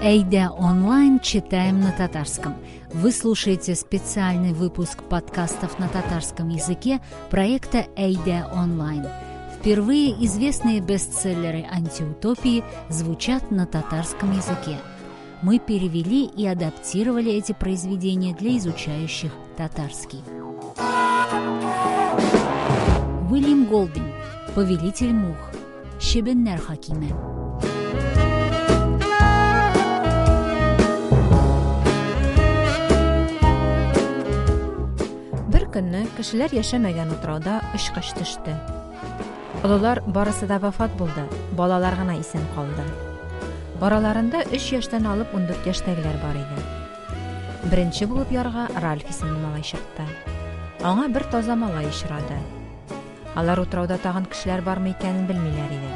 Эйда онлайн читаем на татарском. Вы слушаете специальный выпуск подкастов на татарском языке проекта Эйда онлайн. Впервые известные бестселлеры антиутопии звучат на татарском языке. Мы перевели и адаптировали эти произведения для изучающих татарский. Уильям Голдин, Повелитель мух, Шебеннер Хакиме. Көнне кешеләр яшәмәгән утрауда очкыч төште. Олылар барысы да вафат булды балалар гына исән калды. Араларында өч яшьтән алып ундүрт яшьтәгеләр бар иде. Беренче булып ярга ральф исемле малай чыкты. Аңа бер таза малай очрады. Алар утрауда тагын кешеләр бармы икәнен белмиләр иде.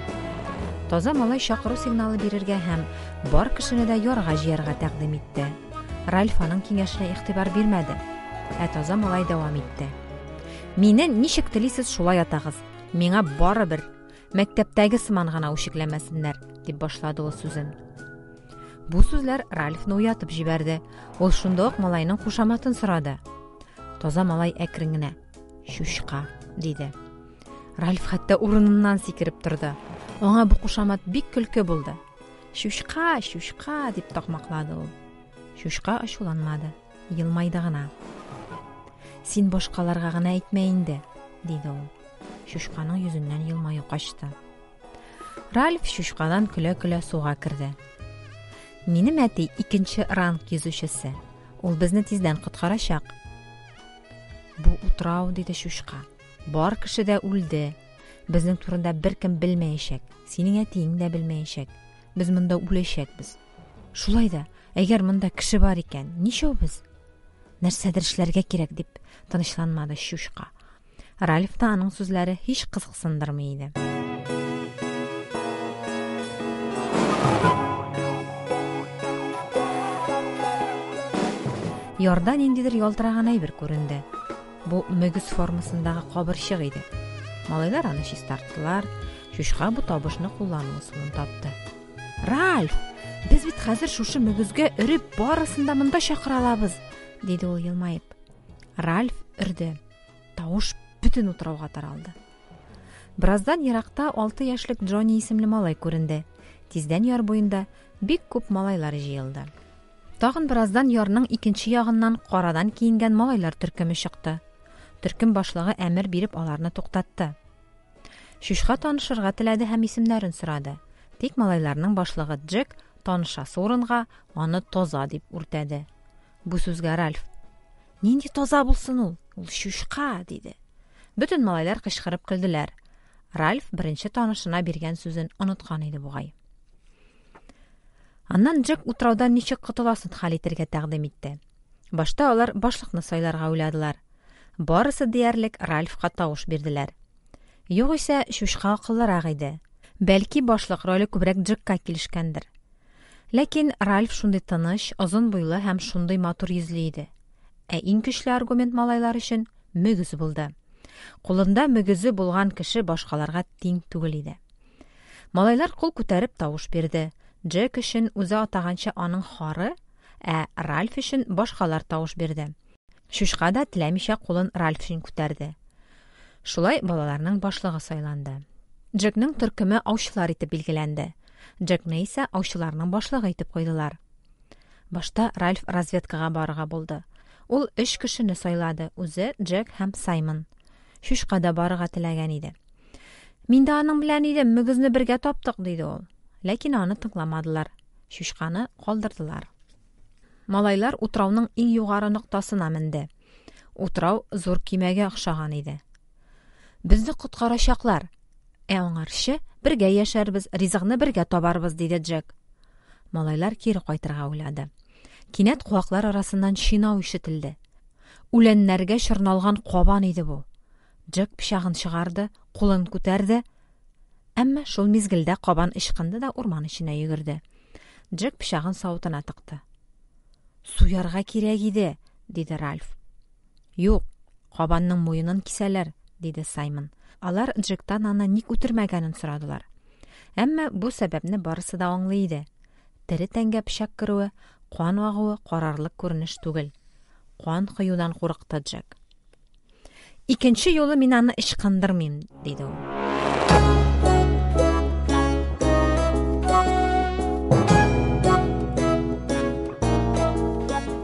Таза малай чакыру сигналы бирергә һәм бар кешене дә ярга җыярга тәкъдим итте. Ральф аның киңәшенә игътибар бирмәде. Ә таза малай дәвам итте. Мине ничек телисез шулай атагыз миңа барыбер мәктәптәге сыман гына үчекләмәсеннәр дип башлады ул сүзен бу сүзләр ральфны уятып җибәрде ул шунда ук малайның кушаматын сорады таза малай әкрен генә чучка диде ральф хәтта урыныннан сикереп торды аңа бу кушамат бик көлке булды чучка чучка дип такмаклады ул чучка ачуланмады йылмайды гына син башкаларга гына әйтмә инде диде ул. Чучканың йөзеннән йылмаю качты. Ральф чучкадан көлә көлә суга керде. Минем әти икенче ранг йөзүчесе. Ул безне тиздән коткарачак бу утрау диде чучка бар кеше дә үлде. Безнең турында беркем белмәячәк. Синең әтиең дә белмәячәк. Без монда үләчәкбез. Шулай да әгәр монда кеше бар икән ничәүбез? Нәрсәдер эшләргә кирәк дип тынычланмады щучка. Аның сүзләре һич кызыксындырмый иде. Ярда ниндидер ялтыраган әйбер күренде. Бу мөгез формасындагы кабырчык иде. Малайлар аны чистарттылар чучка бу табышны куллануу ысулун тапты. Ральф! Без бит хәзер шушы мөгезгә өреп барысын да монда чакыра алабыз диде ул йылмайып ральф үрдө табуш бүтүн утрауга таралды. Бираздан еракта алты жашлык джонни исимли малай көрүндү тизден яр боюнда бик көп малайлар жыйылды тагын бир аздан ярдын экинчи ягынан карадан кийинген малайлар түркүмү чыкты түркүм башлыгы эмир берип аларны туктатты чучка таанышырга тиледи һәм исемдерин сурады тик малайларнын башлыгы джек таанышасы орунга аны тоза деп үртәде бу сүзгө ральф нинди таза булсын ул ул чучка диде бүтүн малайлар кычкырып күлдүлөр ральф биринчи таанышына берген сөзүн унуткан иде бугай андан джек утраудан ничек кутуласын хал этирге тагдим итти башта алар башлыкны сайларга уйладылар. Барысы диярлик ральфка табыш бердилер югыйсә чучка акыллырак иде бәлки башлык роле күбрәк джекка килешкәндер ләкин ральф шундый тыныч озын буйлы һәм шундый матур йөзле иде ә иң көчле аргумент малайлар өчен мөгез булды кулында мөгөзү булган кеше башкаларга тең түгел иде малайлар кул күтәреп тавыш бирде джек өчен үзе атаганча аның хары ә ральф өчен башкалар тавыш бирде чучка да теләмичә кулын ральф өчен күтәрде шулай балаларның башлыгы сайланды джекның төркеме аучылар итеп билгеләнде джекны исә аучыларның башлыгы итеп куйдылар башта ральф разведкага барырга булды ул өч кешене сайлады үзе джек һәм саймон. Чучка да барырга теләгән иде мин дә аның белән идем мөгезне бергә таптык диде ул ләкин аны тыңламадылар. Чучканы калдырдылар. Малайлар утрауның иң югары ноктасына менде. Утрау зур кимәгә охшаган иде. Безне коткарачаклар ә аңарчы бергә яшәрбез ризыгны бергә табарбыз диде джек малайлар кире кайтырга уйлады кинәт куаклар арасыннан чинау ишетелде үләннәргә чорналган кабан иде бу джек пычагын чыгарды кулын күтәрде әмма шул мизгелдә кабан ычкынды да урман эченә йөгерде джек пычагын савытына тыкты суярга кирәк иде диде ральф юк кабанның муенын кисәләр диде саймон алар джектан аны ник үтермәгәнен сорадылар. Әмма бу сәбәпне барысы да аңлый иде. Тере тәнгә пычак керүе кан агуы карарлык күренеш түгел. Кан коюдан курыкты джек. Икенче юлы мин аны ычкындырмыйм диде ул.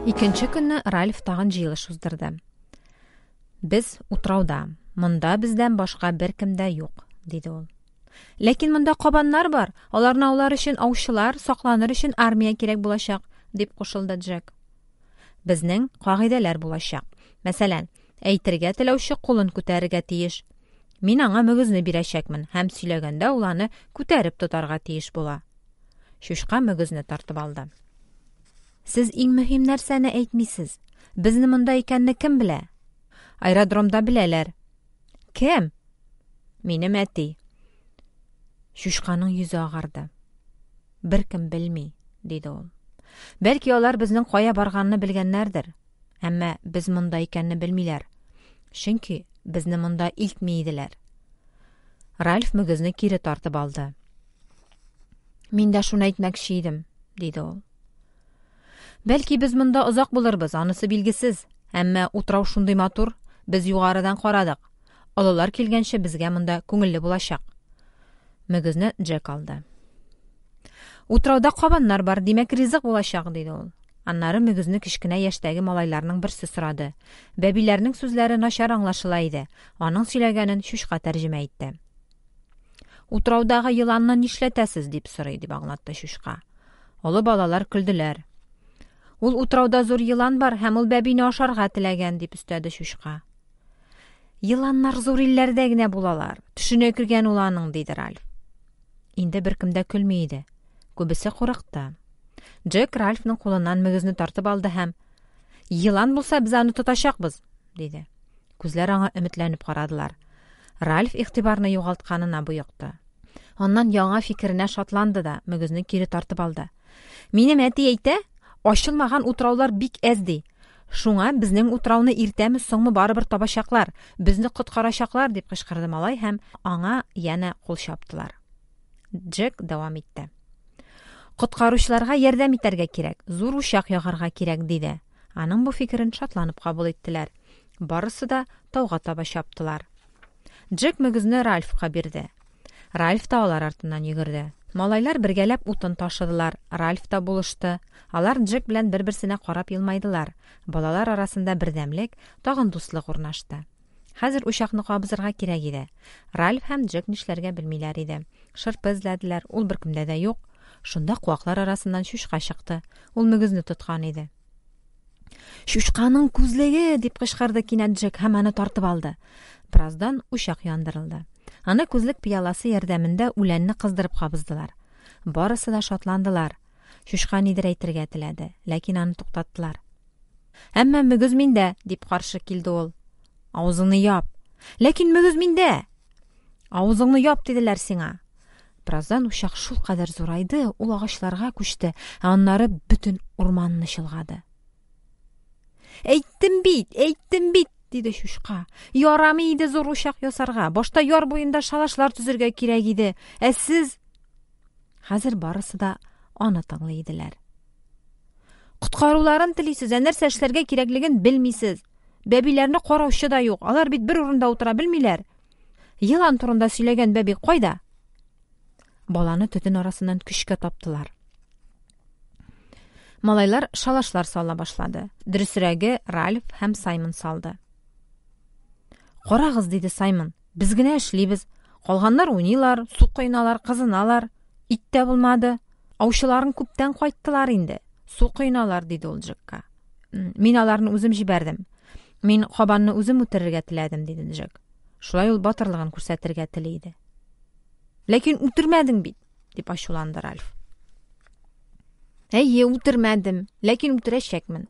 Икенче көнне ральф тагын җыелыш уздырды. Без утрауда. Монда бездән башка беркем дә юк диде ул. Ләкин монда кабаннар бар. Аларны аулар өчен аучылар сакланыр өчен армия кирәк булачак дип кушылды джек. Безнең кагыйдәләр булачак. Мәсәлән әйтергә теләүче кулын күтәрергә тиеш. Мин аңа мөгезне бирәчәкмен һәм сөйләгәндә ул аны күтәреп тотарга тиеш була. Шушка мөгезне тартып алды. Сез иң мөһим нәрсәне әйтмисез. Безне монда икәнне кем белә? Аэродромда беләләр. Кем минем әти. Шушканың йөзе агарды беркем белми диде ул бәлки алар безнең кая барганны белгәннәрдер әмма без монда икәнне белмиләр чөнки безне монда илтми иделәр ральф мөгезне кире тартып алды. Мин дә шуны әйтмәкче идем диде ул бәлки без монда озак булырбыз анысы билгесез әмма утрау шундый матур без югарыдан карадык олылар килгәнче безгә монда күңелле булачак мөгезне Джек алды. Утрауда кабаннар бар, димәк ризык булачак, диде ул. Аннары мөгезне кичкенә яшьтәге малайларның берсе сорады. Бәбиләрнең сүзләре начар аңлашыла иде. Аның сөйләгәнен шушка тәрҗемә итте. Утраудагы йыланны нишләтәсез дип сорый дип аңлатты шушка. Олы балалар көлделәр. Ул утрауда зур йылан бар һәм ул бәбине ашарга теләгән дип өстәде шушка. Йыланнар зур илләрдә генә булалар. Төшенә кергән ул диде Ральф инде беркем дә көлми иде күбесе курыкты джек ральфның кулынан мөгезне тартып алды һәм йылан булса без аны тотачакбыз диде күзләр аңа өметләнеп карадылар ральф игътибарны югалтканына буйыкты аннан яңа фикеренә шатланды да мөгезне кире тартып алды минем әти әйтә ачылмаган утраулар бик әз ди шуңа безнең утрауны иртәме соңмы барыбер табачаклар безне коткарачаклар дип кычкырды малай һәм аңа янә кул чаптылар. Джек дәвам итте. Коткаручыларга ярдәм итәргә кирәк зур учак ягарга кирәк диде. Аның бу фикерен шатланып кабул иттеләр. Барысы да тауга таба чаптылар. Джек мөгезне ральфка бирде. Ральф та алар артыннан йөгерде. Малайлар бергәләп утын ташыдылар ральф та булышты. Алар джек белән бер берсенә карап елмайдылар. Балалар арасында бердәмлек тагын дуслык урнашты. Хәзер учакны кабызырга кирәк иде. Ральф һәм джек нишләргә белмиләр иде. Шырпы эзләделәр ул беркемдә дә юк. Шунда куаклар арасыннан шушка чыкты. Ул мөгезне тоткан иде. Шушканың күзлеге! дип кычкырды кинәт джек һәм аны тартып алды. Бераздан учак яндырылды. Аны күзлек пыяласы ярдәмендә үләнне кыздырып кабыздылар барысы да шатландылар шушка нидер әйтергә теләде ләкин аны туктаттылар әмма мөгез миндә дип каршы килде ул Аузыңны яп. Ләкин мөгез миндә. Аузыңны яп диделәр сиңа. Бераздан ушак шул кадәр зурайды, ул агачларга күчте, аннары бүтән урманны чылгады. Әйттем бит, әйттем бит, диде шушка. Ярамый иде зур ушак ясарга. Башта яр буенда шалашлар түзергә кирәк иде. Ә сез Хәзер барысы да аны тыңлый иделәр. Куткаруларын телисез, ә нәрсә эшләргә кирәклеген белмисез. бәбиләрне караучы да юк алар бит бер урында утыра белмиләр йылан турында сөйләгән бәби кайда баланы төтен арасыннан көчкә таптылар малайлар шалашлар сала башлады дөресрәге ральф һәм саймон салды карагыз диде саймон без генә эшлибез калганнар уйныйлар су койналар кызыналар ит тә булмады аучыларың күптән кайттылар инде су койналар диде ул джекка мин аларны үзем җибәрдем Мин кабанны үзем үтерергә теләдем, диде Джек. Шулай ул батырлыгын күрсәтергә теле иде. Ләкин үтермәдең бит, дип ачуланды Ральф. Әйе, үтермәдем, ләкин үтерәчәкмен.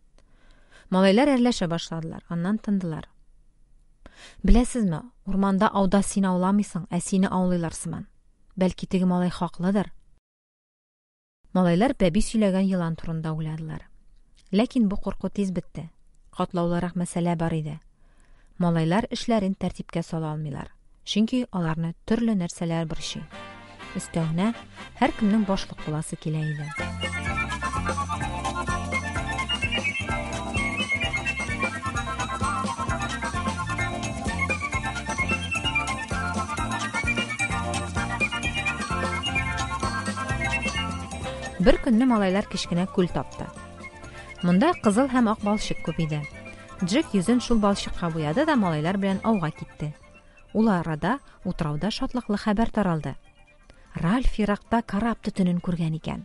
Малайлар әрләшә башладылар, аннан тындылар. Беләсезме, урманда ауда син ауламыйсың, ә сине аулыйлар сыман. Бәлки малай хаклыдыр. Малайлар бәби сөйләгән йылан турында уйладылар. Ләкин бу курку тиз бетте. катлаулырак мәсьәлә бар иде. Малайлар эшләрен тәртипкә сала алмыйлар, чөнки аларны төрле нәрсәләр борчый. өстәвенә һәркемнең башлык буласы килә иде бер көнне малайлар кечкенә күл тапты монда кызыл һәм ак балчык күп иде джек йөзен шул балчыкка буяды да малайлар белән ауга китте ул арада утрауда шатлыклы хәбәр таралды ральф еракта карап төтөнен күргән икән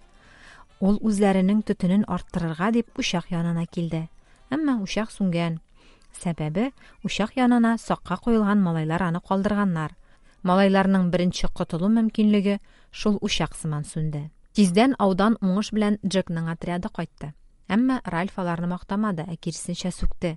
ул үзләренең төтөнен арттырырга дип учак янына килде әмма учак сүнгән сәбәбе учак янына сакка куелган малайлар аны калдырганнар малайларның беренче котылу мөмкинлеге шул учак сыман сүнде Тиздән аудан уңыш белән Джекның отряды кайтты. Әмма Ральф аларны мактамады, ә кирсенчә сүкте.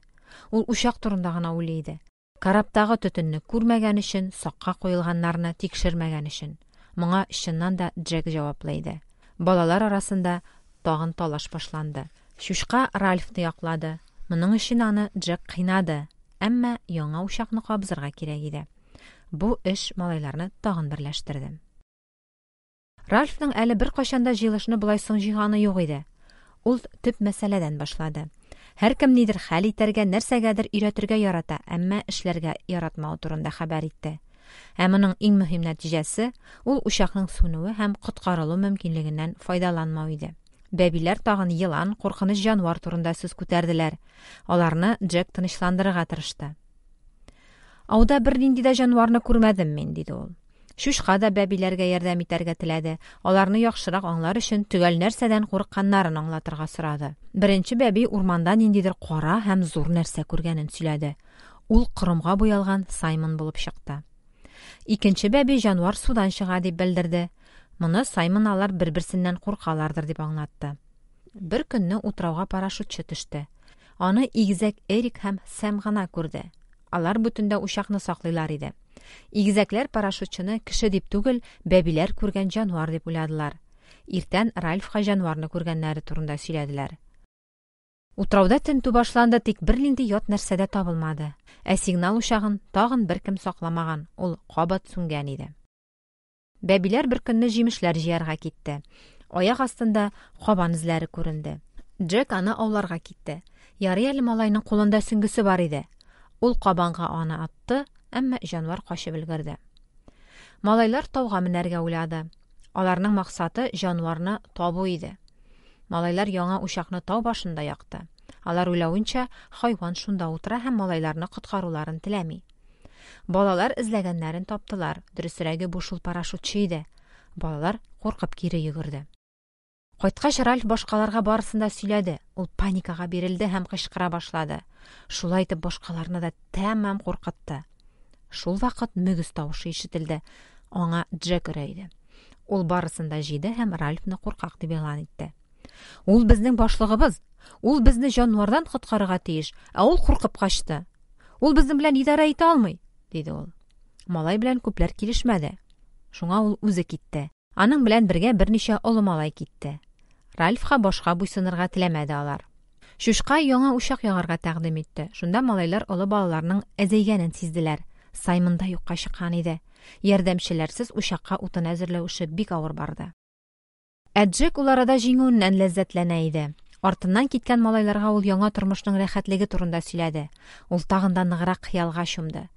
Ул ушак турында гына уйлый Караптагы төтөнне күрмәгән өчен, сакка куелганнарны тикшермәгән өчен. Моңа чыннан да Джек җаваплы Балалар арасында тагын талаш башланды. Шушка Ральфны яклады. Моның өчен аны Джек кыйнады. Әмма яңа ушакны кабызырга кирәк иде. Бу эш малайларны тагын берләштерде. Ральфның әле бер кайчанда җыелышны булай соң җыйганы юк иде. Ул төп мәсьәләдән башлады. Һәр кем нидер хәл итәргә, нәрсәгәдер өйрәтергә ярата, әмма эшләргә яратмау турында хәбәр итте. Ә моның иң мөһим нәтиҗәсе ул учакның сүнүе һәм коткарылу мөмкинлегеннән файдаланмау иде. Бәбиләр тагын йылан, куркыныч җанвар турында сүз күтәрделәр. Аларны Джек тынычландырырга тырышты. Ауда бер дә җанварны күрмәдем мин, диде ул. Шушка да бәбиләргә ярдәм итәргә теләде. Аларны яхшырак аңлар өчен төгәл нәрсәдән курыкканнарын аңлатырга сорады. Беренче бәби урманда ниндидер кара һәм зур нәрсә күргәнен сөйләде. Ул кырымга буялган Саймон булып чыкты. Икенче бәби җанвар судан чыга дип белдерде. Моны Саймон алар бер-берсеннән куркалардыр дип аңлатты. Бер көнне утрауга парашютчы төште. Аны игезәк Эрик һәм Сэм гына күрде. Алар бүтәндә учакны саклыйлар иде. Игезәкләр парашютчыны кеше дип түгел, бәбиләр күргән җанвар дип уйладылар. Иртән Ральфка җанварны күргәннәре турында сөйләделәр. Утрауда тентү башланды, тик бер нинди ят нәрсә дә табылмады. Ә сигнал учагын тагын бер кем сакламаган, ул кабат сүнгән иде. Бәбиләр бер көнне җимешләр җыярга китте. Аяк астында кабан эзләре күренде. Джек аны ауларга китте. Ярый әле малайның кулында сөңгесе бар иде. Ул кабанга аны атты, әмма җанвар качып өлгерде. Малайлар тауга менәргә уйлады. Аларның максаты җанварны табу иде. Малайлар яңа учакны тау башында якты. Алар уйлавынча, хайван шунда утыра һәм малайларны коткаруларын теләми. Балалар эзләгәннәрен таптылар. Дөресрәге бу шул парашютчы иде. Балалар куркып кире йөгерде. Кайткач Ральф башкаларга барысын да сөйләде. Ул паникага бирелде һәм кычкыра башлады. Шулай итеп башкаларны да тәмам куркытты. Шул вакыт мөгез тавышы ишетелде. Аңа Джек үрәйде. Ул барысын да һәм Ральфны куркак дип элан итте. Ул безнең башлыгыбыз. Ул безне җанвардан коткарырга тиеш, ә ул куркып качты. Ул безнең белән идара итә алмый, диде ул. Малай белән күпләр килешмәде. Шуңа ул үзе китте. Аның белән бергә берничә олы малай китте. Ральфка башка буйсынырга теләмәде алар. Шушка яңа учак ягарга тәкъдим итте. Шунда малайлар олы балаларның әзәйгәнен сизделәр. Саймон да юкка чыккан иде. Ярдәмчеләрсез учакка утын әзерләү эше бик авыр барды. Әджек ул арада җиңүеннән ләззәтләнә иде. Артыннан киткән малайларга ул яңа тормышның рәхәтлеге турында сөйләде. Ул тагын да ныграк хыялга чумды.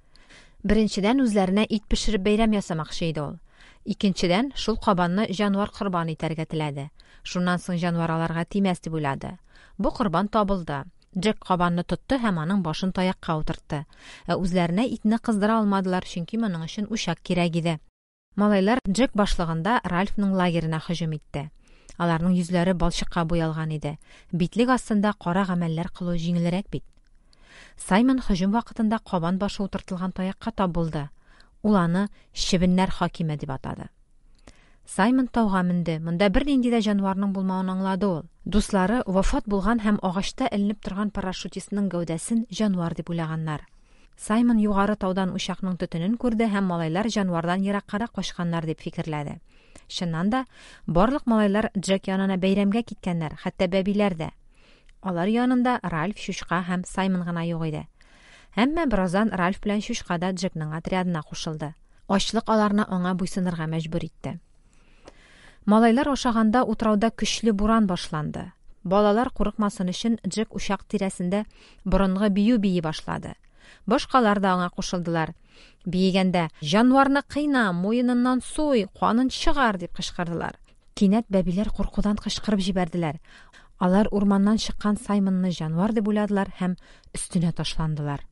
Беренчедән үзләренә ит пешереп бәйрәм ясамакчы иде ул. Икенчедән шул кабанны җанвар корбан итәргә теләде. Шуннан соң җанвар аларга тимәс дип уйлады. Бу корбан табылды. Джек кабанны тотты һәм аның башын таякка утыртты. Ә үзләренә итне кыздыра алмадылар, чөнки моның өчен учак кирәк иде. Малайлар Джек башлыгында Ральфның лагерына һөҗүм итте. Аларның йөзләре балчыкка буялган иде. Битлек астында кара гамәлләр кылу җиңелрәк бит. Саймон һөҗүм вакытында кабан башы утыртылган таякка табылды. Ул аны Шибеннәр хакиме дип атады. Саймон тауга менде. Монда бер нинди дә җанварның булмавын аңлады ул. Дуслары вафат булган һәм агачта эленеп торган парашютистның гәүдәсен җанвар дип уйлаганнар. Саймон югары таудан учакның төтенен күрде һәм малайлар җанвардан ераккарак качканнар дип фикерләде. Чыннан да, барлык малайлар Джек янына бәйрәмгә киткәннәр, хәтта бәбиләр дә. Алар янында Ральф, Шушка һәм Саймон гына юк иде. Әмма бераздан Ральф белән Шушка да Джекның отрядына кушылды. Ачлык аларны аңа буйсынырга мәҗбүр итте. Малайлар ашаганда утрауда көчле буран башланды. Балалар курыкмасын өчен джек учак тирәсендә борынгы бию бии башлады. Башкалар да аңа кушылдылар биегәндә жанварны кыйна муеныннан суй канын чыгар дип кычкырдылар кинәт бәбиләр куркудан кычкырып җибәрделәр алар урманнан чыккан саймынны жанвар дип уйладылар һәм өстенә ташландылар.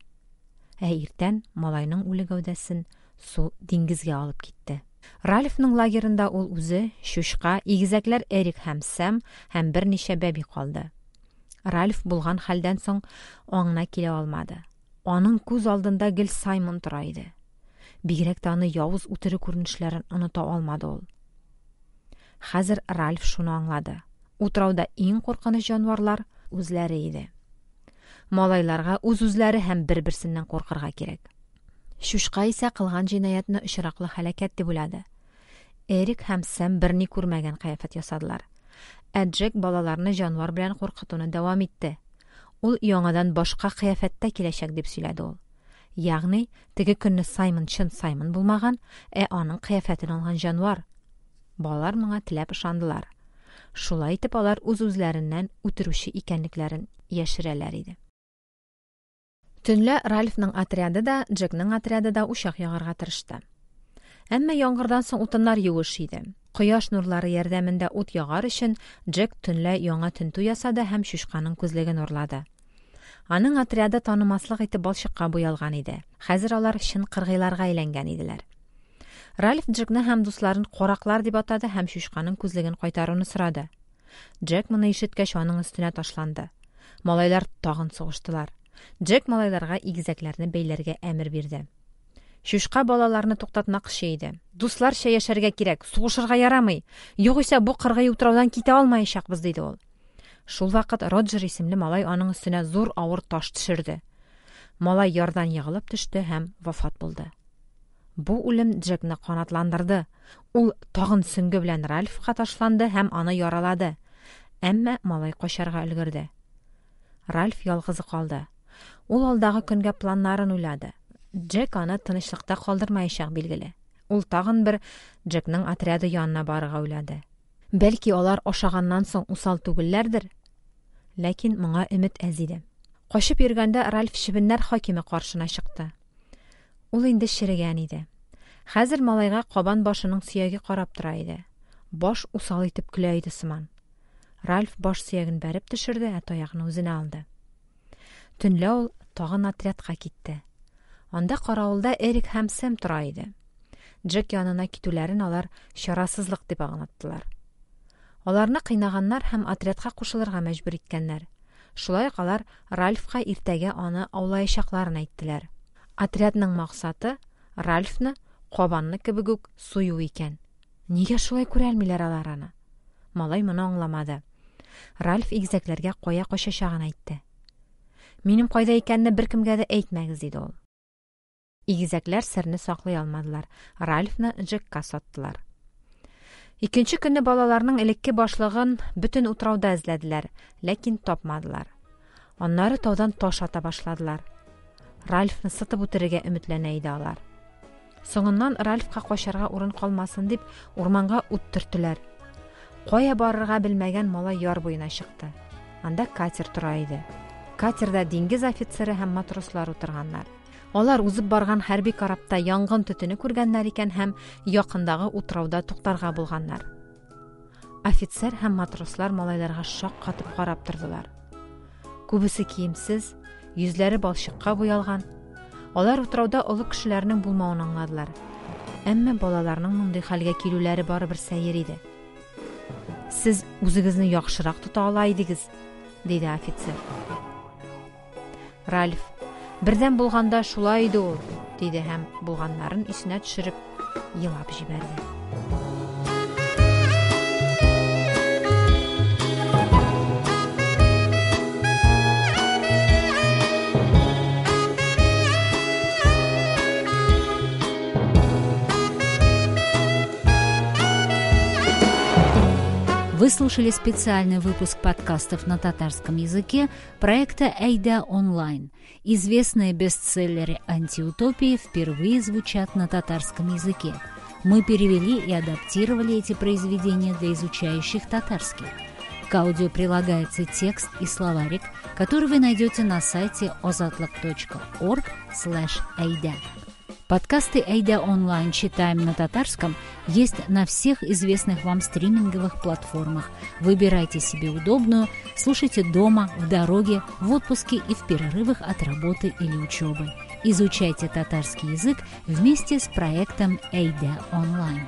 Ә иртән малайның үле гәүдәсен су диңгезгә алып китте. Ральфның лагерында ул үзе шушка игезәкләр эрик һәм сэм һәм берничә бәби калды ральф булган хәлдән соң аңына килә алмады аның күз алдында гел саймон тора иде бигрәк тә аны явыз үтере күренешләрен оныта алмады ул. Хәзер ральф шуны аңлады утрауда иң куркыныч жанварлар үзләре иде малайларга үз үзләре һәм бер берсеннән куркырга кирәк Шушка исә кылган җинаятны очраклы һәлакәт дип уйлады. Эрик һәм Сэм берни күрмәгән кыяфәт ясадылар. Ә Джек балаларны җанвар белән куркытуны дәвам итте. Ул яңадан башка кыяфәттә киләчәк дип сөйләде ул. Ягъни, теге көнне Саймон чын Саймон булмаган, ә аның кыяфәтен алган җанвар. Балалар моңа теләп ышандылар. Шулай итеп алар үз-үзләреннән үтерүче икәнлекләрен яшерәләр иде. Төнлә Ральфның отряды да, Джекның отряды да ушак ягарга тырышты. Әмма яңгырдан соң утыннар юыш иде. Кояш нурлары ярдәмендә ут ягар өчен Джек төнлә яңа тентү ясады һәм шушканың күзлеген урлады. Аның отряды танымаслык итеп балчыкка буялган иде. Хәзер алар чын кыргыйларга әйләнгән иделәр. Ральф Джекны һәм дусларын кораклар дип атады һәм шушканың күзлеген кайтаруны сорады. Джек моны ишеткәч аның өстенә ташланды. Малайлар тагын сугыштылар. Джек малайларга игезәкләрне бәйләргә әмер бирде. Шушка балаларны туктатмакчы иде. Дусларча яшәргә кирәк, сугышырга ярамый. Югыйсә бу кыргый утраудан китә алмаячакбыз диде ул. Шул вакыт Роджер исемле малай аның өстенә зур авыр таш төшерде. Малай ярдан ягылып төште һәм вафат булды. Бу үлем Джекны канатландырды. Ул тагын сөңге белән Ральфка ташланды һәм аны яралады. Әмма малай качарга өлгерде. Ральф ялгызы калды. Ул алдагы көнгә планнарын уйлады. Джек аны тынычлыкта калдырмаячак билгеле. Ул тагын бер Джекның отряды янына барырга уйлады. Бәлки алар ашаганнан соң усал түгелләрдер. Ләкин моңа өмет әз иде. Кашып йөргәндә Ральф Шибеннәр хакиме каршына чыкты. Ул инде ширегән иде. Хәзер малайга кабан башының сөяге карап тора иде. Баш усал итеп көлә иде сыман. Ральф баш сөягын бәреп төшерде, ә таягын үзенә алды. Төнлә ул тагын отрядка китте. Анда каравылда Эрик һәм Сэм тора иде. Джек янына китүләрен алар чарасызлык дип аңлаттылар. Аларны кыйнаганнар һәм отрядка кушылырга мәҗбүр иткәннәр. Шулай ук алар Ральфка иртәгә аны аулаячакларын әйттеләр. Отрядның максаты Ральфны кабанны кебек үк сую икән. Нигә шулай күрәлмиләр алар аны? Малай моны аңламады. Ральф игезәкләргә кая качачагын әйтте. Минем кайда икәнне беркемгә дә әйтмәгез диде ул. Игезәкләр серне саклый алмадылар. Ральфны Джекка саттылар. Икенче көнне балаларның элекке башлыгын бөтен утрауда эзләделәр, ләкин тапмадылар. Аннары таудан таш ата башладылар. Ральфны сытып үтерергә өметләнә иде алар. Соңыннан Ральфка качарга урын калмасын дип урманга ут төрттеләр. Кая барырга белмәгән малай яр буена чыкты. Анда катер тора иде. Катерда диңгез офицеры һәм матрослар утырганнар. Алар узып барган хәрби карапта янгын төтене күргәннәр икән һәм якындагы утрауда туктарга булганнар. Офицер һәм матрослар малайларга шак катып карап тордылар. Күбесе киемсез, йөзләре балчыкка буялган. Алар утрауда олы кешеләрнең булмавын аңладылар. Әмма балаларның мондый хәлгә килүләре бары бер сәер иде. Сез үзегезне яхшырак тота ала идегез, диде офицер. Ральф, бердән булганда шулай иде ул, диде һәм булганнарын исенә төшереп елап җибәрде. Вы слушали специальный выпуск подкастов на татарском языке проекта «Эйда онлайн». Известные бестселлеры антиутопии впервые звучат на татарском языке. мы перевели и адаптировали эти произведения для изучающих татарский. К аудио прилагается текст и словарик, который вы найдете на сайте ozatlak.org. Подкасты Эйда онлайн читаем на татарском есть на всех известных вам стриминговых платформах. Выбирайте себе удобную, слушайте дома, в дороге, в отпуске и в перерывах от работы или учебы. Изучайте татарский язык вместе с проектом Эйда онлайн.